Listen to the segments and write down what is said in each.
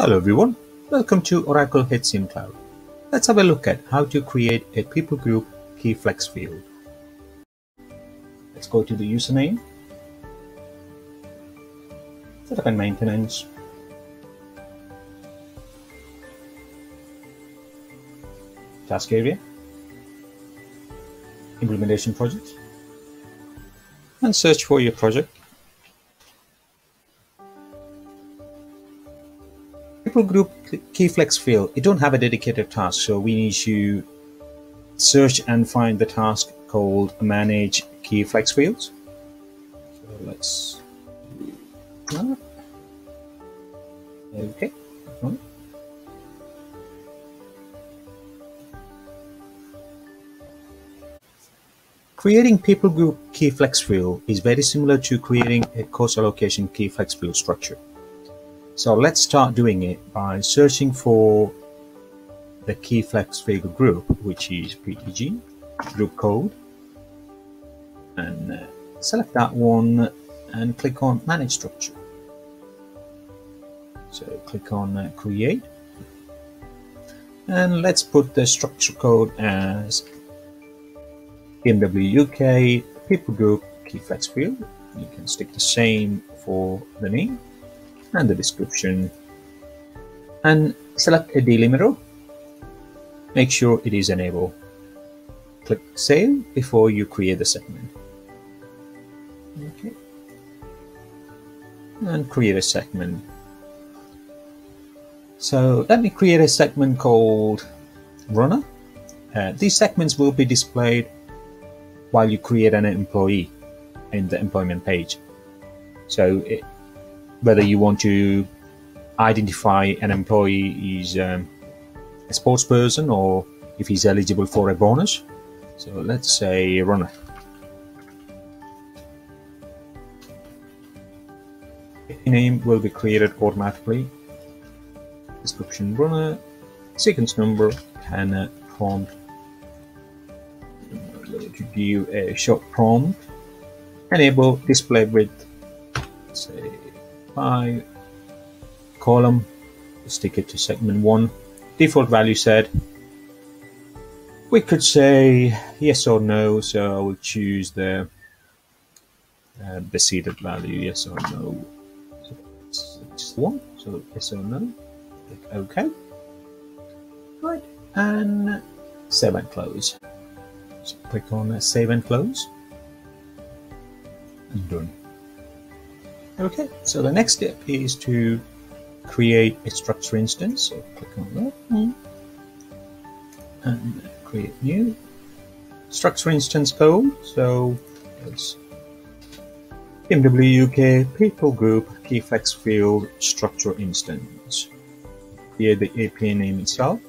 Hello everyone, welcome to Oracle HCM Cloud. Let's have a look at how to create a people group key flex field. Let's go to the username, setup and maintenance, task area, implementation project, and search for your project. People group key flex field, you don't have a dedicated task, so we need to search and find the task called manage key flex fields. So let's. Okay. Creating people group key flex field is very similar to creating a cost allocation key flex field structure. So let's start doing it by searching for the key flex field group, which is PTG, group code, and uh, select that one and click on manage structure. So click on uh, create and let's put the structure code as BMW UK people group key flex field. You can stick the same for the name and the description and select a delimiter. Make sure it is enabled. Click save before you create the segment. Okay. And create a segment. So let me create a segment called runner. Uh, these segments will be displayed while you create an employee in the employment page. So it, whether you want to identify an employee is um, a sports person or if he's eligible for a bonus. So let's say runner. Name will be created automatically. Description runner, sequence number, and prompt to give a short prompt. Enable display with say 5 column, stick it to segment 1. Default value set. We could say yes or no, so I will choose the uh, the seeded value, yes or no. So it's, it's one, so yes or no. Click OK. Right, and save and close. So click on Save and Close. And done. Okay, so the next step is to create a structure instance. So click on that and create new structure instance code. So it's BMW UK people group keyflex field structure instance. Create the API name itself.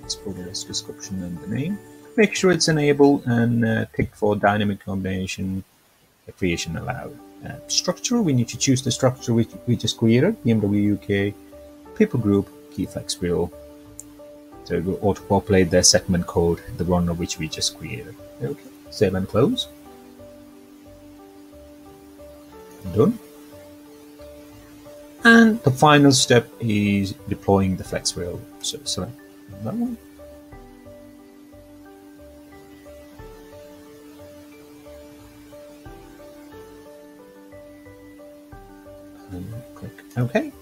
Let's put this description and the name make sure it's enabled and uh, tick for dynamic combination creation allowed. Uh, structure, we need to choose the structure we, we just created, BMW UK, people group, keyflex field. So it will auto-populate the segment code, the one of which we just created. Okay, save and close. Done. And the final step is deploying the flex field. So select that one. Click OK.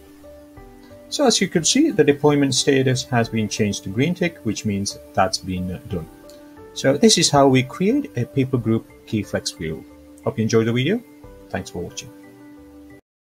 So as you can see, the deployment status has been changed to green tick, which means that's been done. So this is how we create a people group key flex field. Hope you enjoyed the video. Thanks for watching.